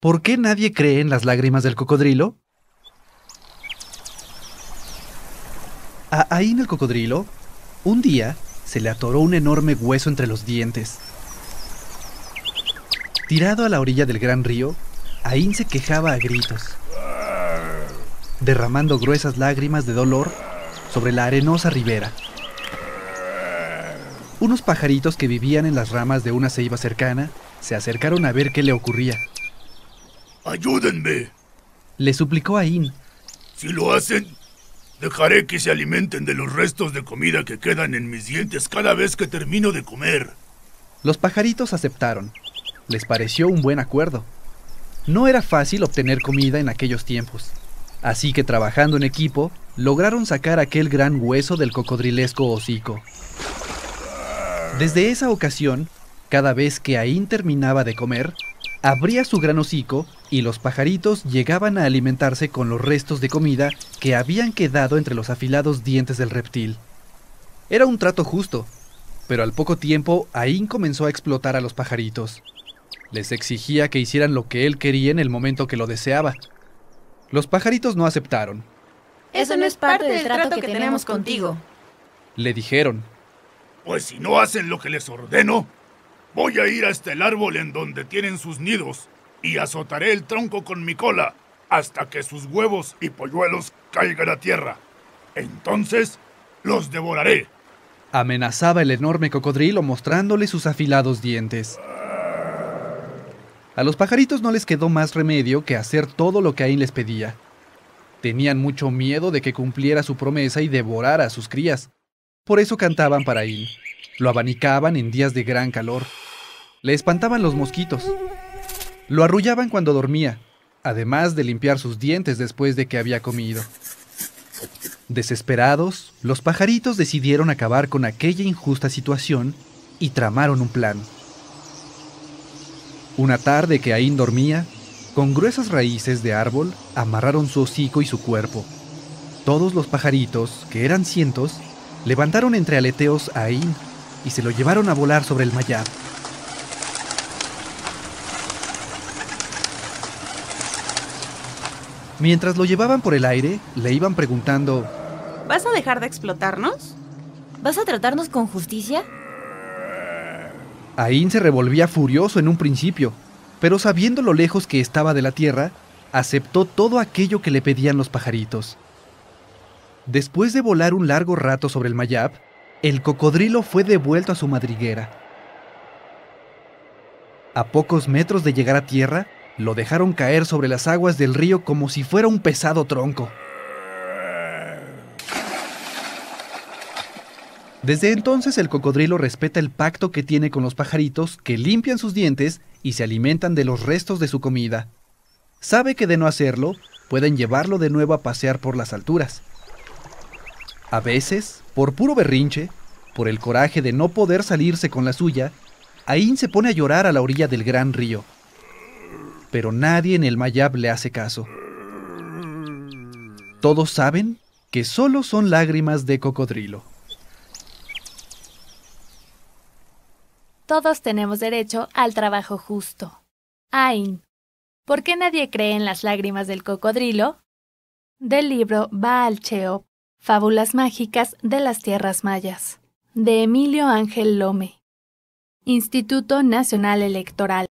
¿Por qué nadie cree en las lágrimas del cocodrilo? A Aín el cocodrilo, un día se le atoró un enorme hueso entre los dientes. Tirado a la orilla del gran río, Aín se quejaba a gritos, derramando gruesas lágrimas de dolor sobre la arenosa ribera. Unos pajaritos que vivían en las ramas de una ceiba cercana se acercaron a ver qué le ocurría. Ayúdenme. Le suplicó Aín. Si lo hacen, dejaré que se alimenten de los restos de comida que quedan en mis dientes cada vez que termino de comer. Los pajaritos aceptaron. Les pareció un buen acuerdo. No era fácil obtener comida en aquellos tiempos, así que trabajando en equipo, lograron sacar aquel gran hueso del cocodrilesco hocico. Desde esa ocasión, cada vez que Aín terminaba de comer, abría su gran hocico y los pajaritos llegaban a alimentarse con los restos de comida que habían quedado entre los afilados dientes del reptil. Era un trato justo, pero al poco tiempo Aín comenzó a explotar a los pajaritos. Les exigía que hicieran lo que él quería en el momento que lo deseaba. Los pajaritos no aceptaron. Eso no es parte del trato que tenemos contigo. Le dijeron. Pues si no hacen lo que les ordeno, voy a ir hasta el árbol en donde tienen sus nidos y azotaré el tronco con mi cola hasta que sus huevos y polluelos caigan a tierra. Entonces los devoraré. Amenazaba el enorme cocodrilo mostrándole sus afilados dientes. A los pajaritos no les quedó más remedio que hacer todo lo que Ain les pedía. Tenían mucho miedo de que cumpliera su promesa y devorara a sus crías. Por eso cantaban para Ain. Lo abanicaban en días de gran calor. Le espantaban los mosquitos. Lo arrullaban cuando dormía, además de limpiar sus dientes después de que había comido. Desesperados, los pajaritos decidieron acabar con aquella injusta situación y tramaron un plan. Una tarde que Aín dormía, con gruesas raíces de árbol amarraron su hocico y su cuerpo. Todos los pajaritos, que eran cientos, levantaron entre aleteos a Aín y se lo llevaron a volar sobre el mayab. Mientras lo llevaban por el aire, le iban preguntando, ¿Vas a dejar de explotarnos? ¿Vas a tratarnos con justicia? Aín se revolvía furioso en un principio, pero sabiendo lo lejos que estaba de la tierra, aceptó todo aquello que le pedían los pajaritos. Después de volar un largo rato sobre el mayab, el cocodrilo fue devuelto a su madriguera. A pocos metros de llegar a tierra, lo dejaron caer sobre las aguas del río como si fuera un pesado tronco. Desde entonces el cocodrilo respeta el pacto que tiene con los pajaritos que limpian sus dientes y se alimentan de los restos de su comida. Sabe que de no hacerlo, pueden llevarlo de nuevo a pasear por las alturas. A veces, por puro berrinche, por el coraje de no poder salirse con la suya, Aín se pone a llorar a la orilla del gran río. Pero nadie en el Mayab le hace caso. Todos saben que solo son lágrimas de cocodrilo. Todos tenemos derecho al trabajo justo. Ain. ¿Por qué nadie cree en las lágrimas del cocodrilo? Del libro Baal Cheop, Fábulas mágicas de las tierras mayas, de Emilio Ángel Lome. Instituto Nacional Electoral.